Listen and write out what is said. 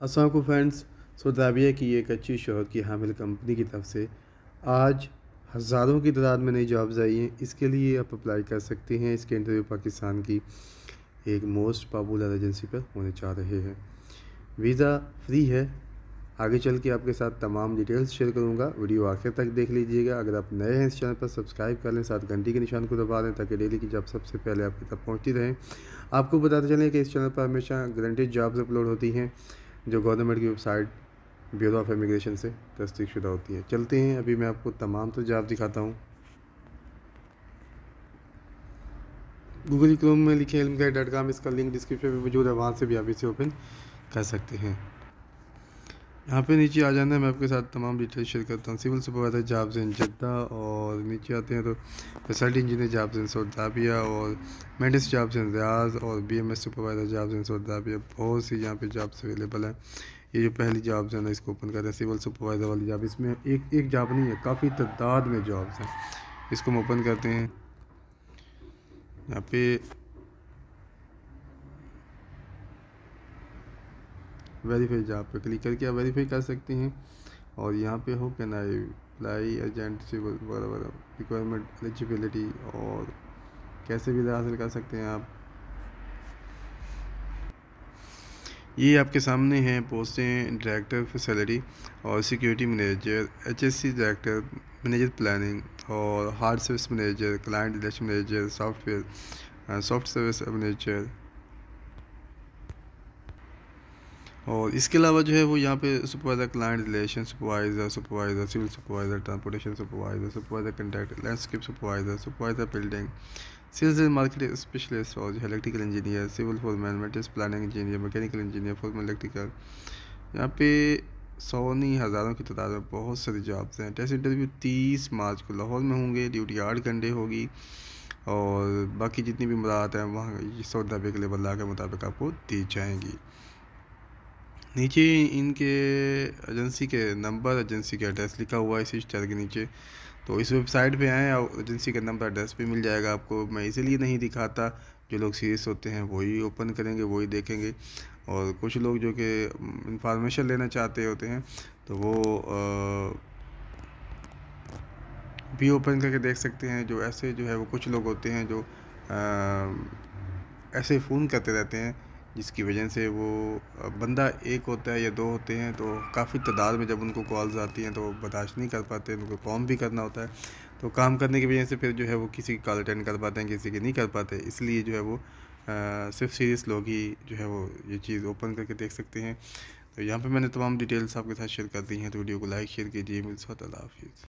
Aslam friends सौदाबिया की एक अच्छी शहर की हामिल कंपनी की तरफ़ से आज हज़ारों की तादाद में नई जॉब्स आई हैं। इसके लिए आप अप्लाई कर सकते हैं। इसके इंटरव्यू पाकिस्तान की एक मोस्ट पॉपुलर एजेंसी पर होने जा रहे हैं। वीज़ा फ्री है। आगे चल के आपके साथ तमाम डिटेल्स शेयर करूँगा। वीडियो आखिर तक देख लीजिएगा। अगर आप नए हैं इस चैनल पर, सब्सक्राइब कर लें। साथ घंटी के निशान को दबा दें ताकि डेली की जॉब सबसे पहले आपकी तक पहुँचती रहें। आपको बताते चलें कि इस चैनल पर हमेशा ग्रंटेड जॉब्स अपलोड होती हैं। जो गवर्नमेंट की वेबसाइट, ब्यूरो ऑफ़ इमिग्रेशन से तस्दीक शुदा होती है। चलते हैं, अभी मैं आपको तमाम तो जवाब दिखाता हूँ। गूगल क्रोम में लिखे कॉम इसका लिंक डिस्क्रिप्शन में मौजूद है, वहाँ से भी आप इसे ओपन कर सकते हैं। यहाँ पे नीचे आ जाना है। मैं आपके साथ तमाम डिटेल शेयर करता हूँ। Civil supervisor jobs in Jeddah और नीचे आते हैं तो फैसल्टी इंजीनियर जॉब्स इन सौदाबिया और मेडिस जॉब्स इन रियाज और B M S supervisor jobs in बहुत सी यहाँ पे जॉब्स अवेलेबल हैं। ये जो पहली जॉब्स हैं ना, इसको ओपन करते हैं। सिविल सुपरवाइज़र वाली जॉब इसमें एक एक जॉब नहीं है, काफ़ी तादाद में जॉब्स हैं। इसको हम ओपन करते हैं। यहाँ पे वेरीफाई जहाँ पे क्लिक करके आप वेरीफाई कर सकते हैं। और यहाँ पे how can I apply agent civil वगैरह रिक्वायरमेंट एलिजिबिलिटी और कैसे भी हासिल कर सकते हैं आप। ये आपके सामने हैं पोस्टें डायरेक्टर फैसिलिटी और security manager HSC director manager planning और hard service manager client relation manager software soft service manager और इसके अलावा जो है वो यहाँ पे supervisor client relation supervisor supervisor civil supervisor transportation supervisor supervisor contract landscape supervisor supervisor building sales and market specialist और electrical engineer civil foreman मेटिस planning engineer mechanical engineer foreman electrical यहाँ पे सौ नहीं हज़ारों की तादाद में बहुत सारी जॉब्स हैं। टेस्ट इंटरव्यू तीस मार्च को लाहौर में होंगे ड्यूटी आठ घंटे होगी। और बाकी जितनी भी मुराद हैं, वहाँ सौ सौदा के लेवल के मुताबिक आपको दी जाएँगी। नीचे इनके एजेंसी के नंबर एजेंसी के एड्रेस लिखा हुआ है इसी स्टार के नीचे। तो इस वेबसाइट पे आएँ और एजेंसी का नंबर एड्रेस भी मिल जाएगा आपको। मैं इसीलिए नहीं दिखाता जो लोग सीरियस होते हैं वही ओपन करेंगे वही देखेंगे। और कुछ लोग जो कि इंफॉर्मेशन लेना चाहते होते हैं तो वो आ, भी ओपन करके देख सकते हैं। जो ऐसे जो है वो कुछ लोग होते हैं जो आ, ऐसे फ़ोन करते रहते हैं। जिसकी वजह से वो बंदा एक होता है या दो होते हैं तो काफ़ी तादाद में जब उनको कॉल्स आती हैं तो बर्दाश्त नहीं कर पाते उनको कॉम भी करना होता है। तो काम करने की वजह से फिर जो है वो किसी की कॉल अटेंड कर पाते हैं किसी की नहीं कर पाते। इसलिए जो है वो आ, सिर्फ़ सीरियस लोग ही जो है वो ये चीज़ ओपन करके देख सकते हैं। तो यहाँ पर मैंने तमाम डिटेल्स आपके साथ शेयर कर दी हैं तो वीडियो को लाइक शेयर कीजिए। मिल हाफिज़।